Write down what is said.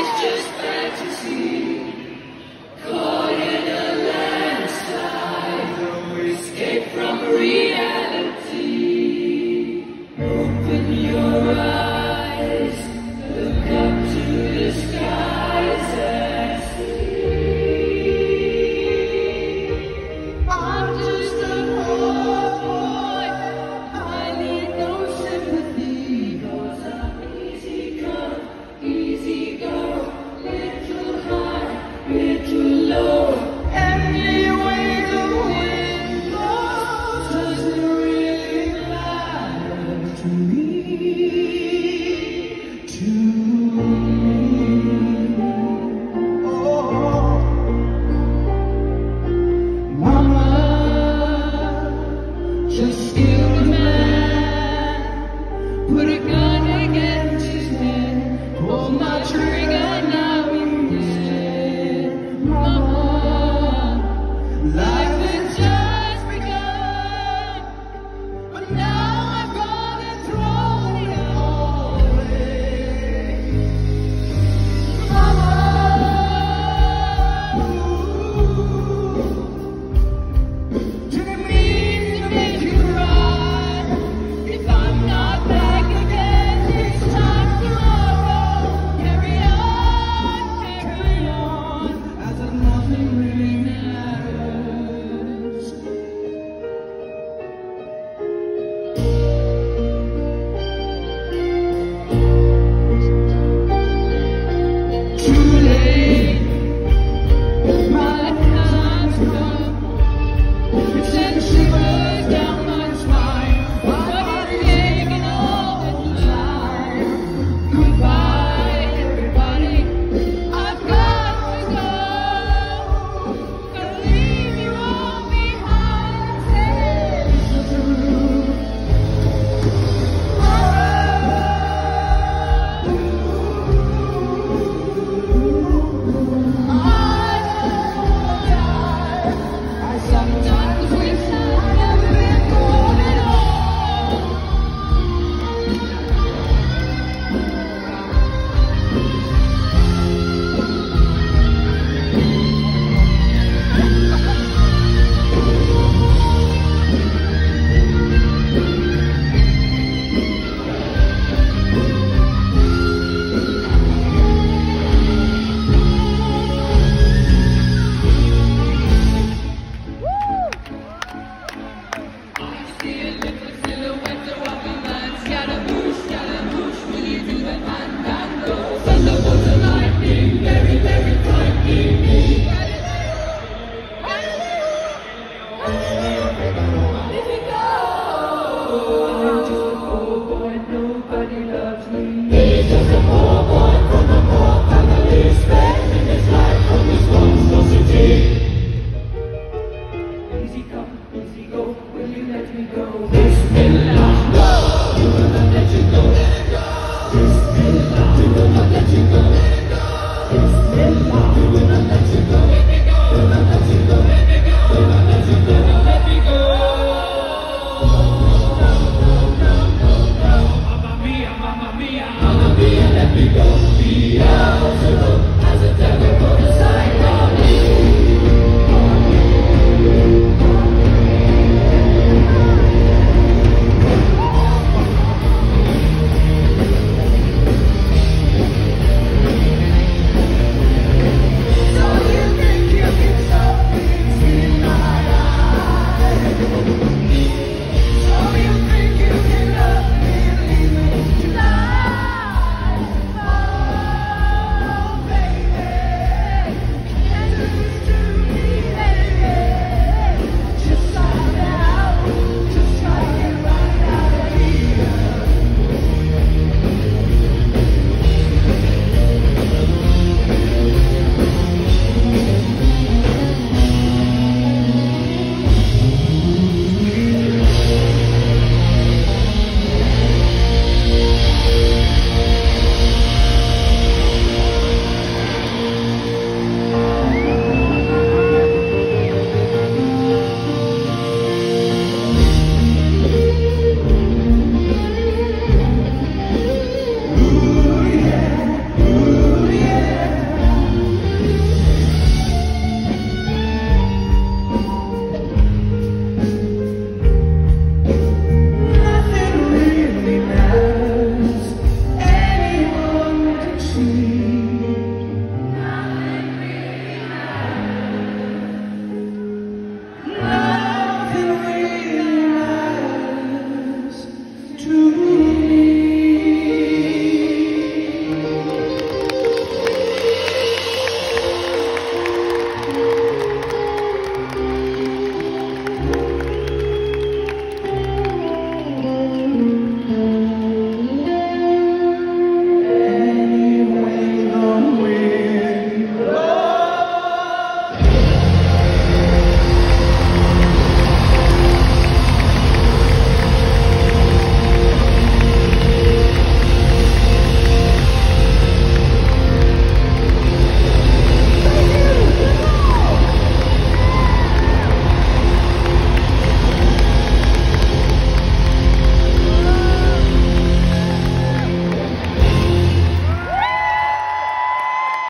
It's just fantasy. country. He's just a poor boy from a poor family, spending his life this. Easy come, easy go, will you let me go? This filosofía.